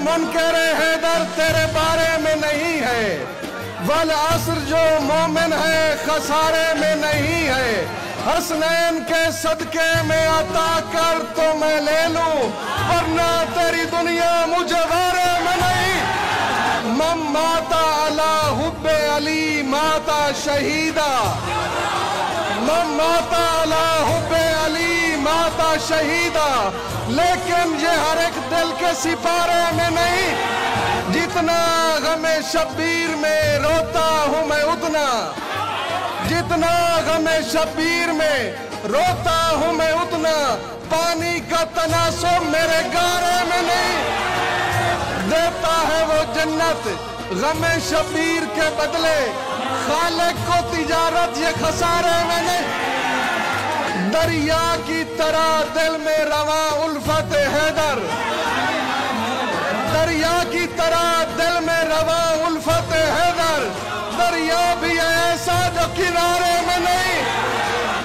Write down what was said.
منکر حیدر تیرے بارے میں نہیں ہے۔ والعصر جو مومن ہے، خسارے میں نہیں ہے۔ حسنین کے صدقے میں عطا کر تو میں لے لوں، ورنہ تیری دنیا مجھے بارے میں نہیں۔ مم ماتا علی حب علی ماتا شہیدہ۔ مم ماتا علی حب ماتا شہیدہ، لیکن یہ ہر ایک دل کے سپارے میں نہیں۔ جتنا غم شبیر میں روتا ہوں میں اتنا۔ جتنا غم شبیر میں روتا ہوں میں اتنا۔ پانی کا تناسب میرے گارے میں نہیں۔ دیتا ہے وہ جنت غم شبیر کے بدلے۔ خالق کو تجارت یہ خسارے میں نہیں۔ دریا کی طرح دل میں رواں الفت حیدر۔ دریا کی طرح دل میں رواں الفت